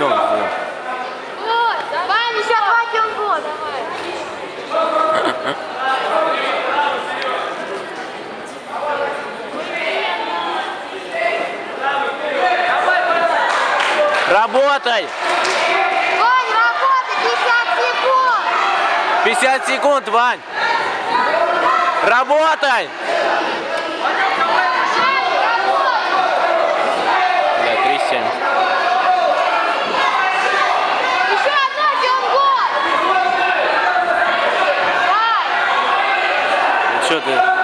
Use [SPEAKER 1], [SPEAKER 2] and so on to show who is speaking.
[SPEAKER 1] Он сделал?
[SPEAKER 2] Вань, еще хватит год, давай.
[SPEAKER 1] Работай!
[SPEAKER 2] Вань, работа, 50 секунд.
[SPEAKER 1] 50 секунд, Вань! Работай! Да, 3-7.
[SPEAKER 2] Еще одна, идем год. Вань.
[SPEAKER 1] Что ты?